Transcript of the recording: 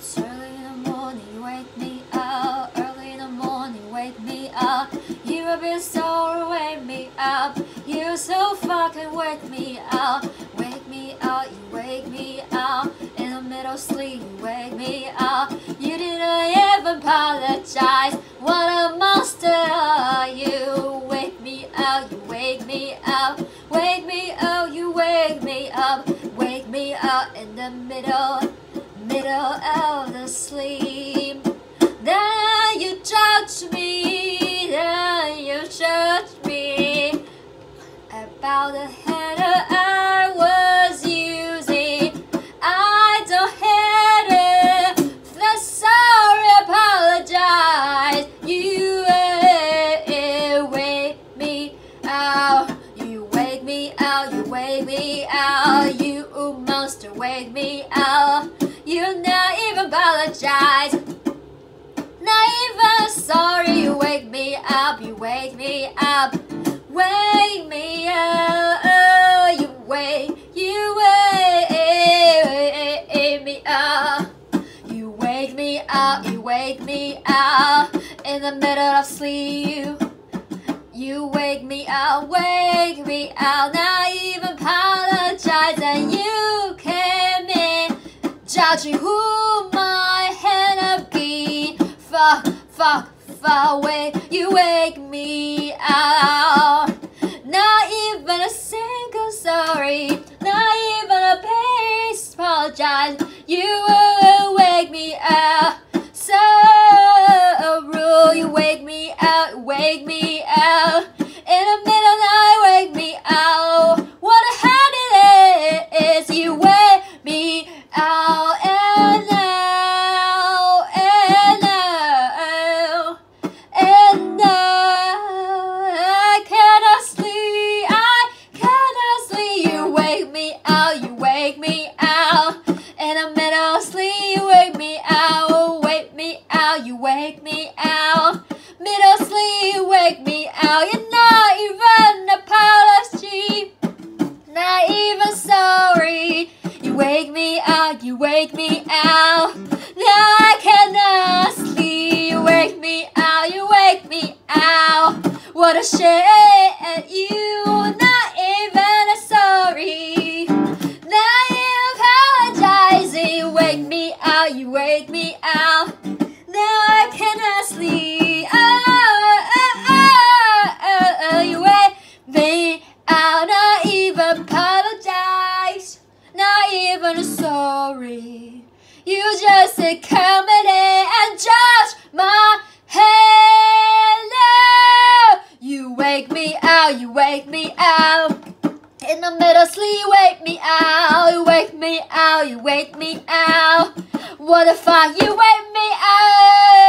It's early in the morning, wake me up. Early in the morning, wake me up. You have been so wake me up. You so fucking wake me up. Wake me up, you wake me up. In the middle sleep, you wake me up. You didn't even apologize. What a monster are you? Wake me up, you wake me up. Wake me up, you wake me up. Wake me up in the middle, middle of the sleep. Then you judge me, then you judge me about the header I was using. I don't hate it. That's sorry, apologize. You wake me out. You wake me out. You wake me out. You monster, wake me out. You not even apologize. Not even oh, sorry. You wake me up. You wake me up. Wake me up, oh, you wake, you wake me up. You wake me up, you wake me up in the middle of sleep. You wake me up, wake me up, not judging who my hand be. Fuck, fuck, far away, you wake me out. Not even a single sorry, not even a base apologize. You will wake me out. So rude, you wake me out, wake me out. Wake me out. In the middle of sleep, you wake me out, oh, wake me out, you wake me out. Middle sleep, you wake me out. You're not even an apology, not even sorry. You wake me out, you wake me out. Now I cannot sleep. You wake me out, you wake me out. What a shame, you out, you wake me out. Now I cannot sleep. Oh, oh, oh, oh, oh, you wake me out, not even apologize, not even sorry. You just come in and judge In the middle sleep, wake me out, you wake me out, you wake me out. What the fuck, you wake me out.